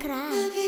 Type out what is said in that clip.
cry.